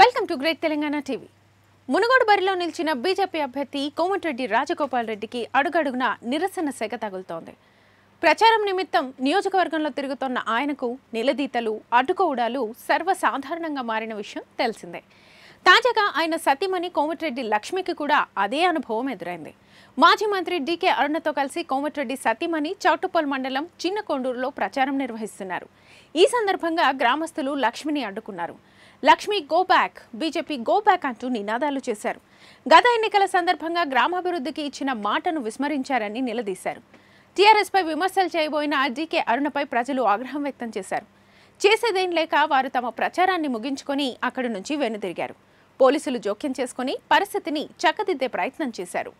Welcome to Great Telangana TV. Munugode బరిలో నిలిచిన BJP అభ్యర్థి కోమటిరెడ్డి రాజగోపాల్ రెడ్డికి అడుగడుగున నిరసన సెగ తగులుతోంది. ప్రచారం నిమిత్తం నియోజకవర్గంలో తిరుగుతున్న ఆయనకు నిలదీతలు అడ్డుకోవడాలు సర్వసాధారణంగా మారిన విషయం తెలిసిందే. తాజాగా ఆయన సతీమణి కోమటిరెడ్డి లక్ష్మికి కూడా అదే అనుభవం ఎదురైంది. మాజీ మంత్రి డీకే అరుణతో కలిసి కోమటిరెడ్డి సతీమణి చౌటుప్పల్ మండలం చిన్న కొండూరులో ప్రచారం నిర్వహిస్తున్నారు. ఈ సందర్భంగా గ్రామస్తులు లక్ష్మిని అడ్డుకున్నారు. Lakshmi go back BJP go back అంటూ నినాదాలు చేశారు. గత ఎన్నికల సందర్భంగా గ్రామాభివృద్ధికి ఇచ్చిన మాటను విస్మరించారని నిలదీశారు. టీఆర్ఎస్పై విమర్శలు చేయబోయిన డీకే అరుణపై ప్రజలు ఆగ్రహం వ్యక్తం చేశారు. చేసేదేం లేక వారు తమ ప్రచారాన్ని ముగించుకొని అక్కడి నుంచి వెనుదిరిగారు. పోలీసులు జోక్యం చేసుకుని పరిస్థితిని చక్కదిద్దే ప్రయత్నం చేశారు.